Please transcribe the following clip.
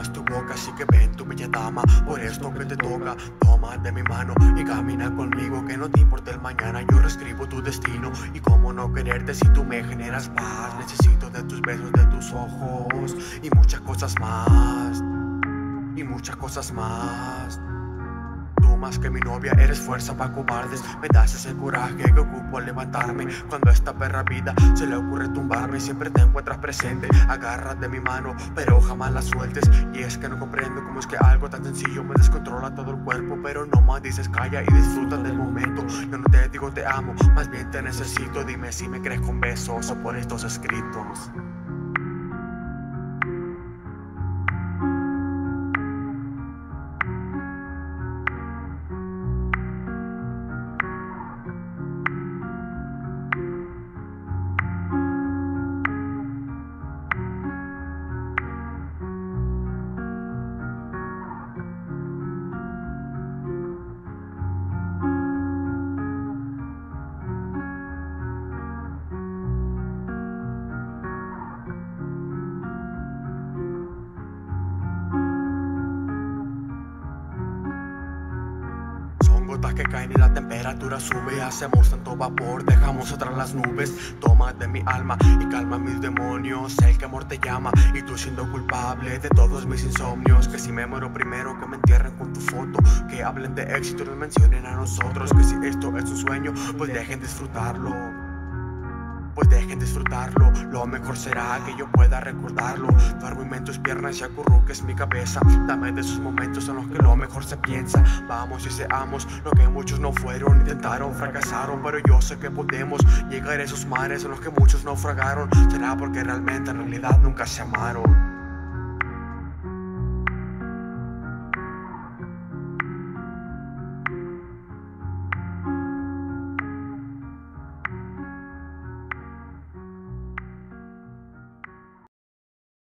Así que ven tu bella dama, por esto que te toca. Toma de mi mano y camina conmigo Que no te importa el mañana, yo reescribo tu destino. Y cómo no quererte si tú me generas paz. Necesito de tus besos, de tus ojos Y muchas cosas más Y muchas cosas más más que mi novia, eres fuerza para cobardes. Me das ese coraje que ocupo al levantarme. Cuando a esta perra vida se le ocurre tumbarme, siempre te encuentras presente. Agarras de mi mano, pero jamás la sueltes. Y es que no comprendo cómo es que algo tan sencillo me descontrola todo el cuerpo. Pero no más dices calla y disfruta del momento. Yo no te digo te amo, más bien te necesito. Dime si me crees con besos o por estos escritos. Que caen y la temperatura sube Hacemos tanto vapor, dejamos atrás las nubes Toma de mi alma y calma mis demonios El que amor te llama y tú siendo culpable De todos mis insomnios Que si me muero primero que me entierren con tu foto Que hablen de éxito y nos mencionen a nosotros Que si esto es un sueño pues dejen disfrutarlo pues dejen disfrutarlo. Lo mejor será que yo pueda recordarlo. Duermo en tus piernas y acurruques mi cabeza. Dame de esos momentos en los que lo mejor se piensa. Vamos y seamos lo que muchos no fueron, intentaron, fracasaron. Pero yo sé que podemos llegar a esos mares en los que muchos naufragaron. Será porque realmente en realidad nunca se amaron.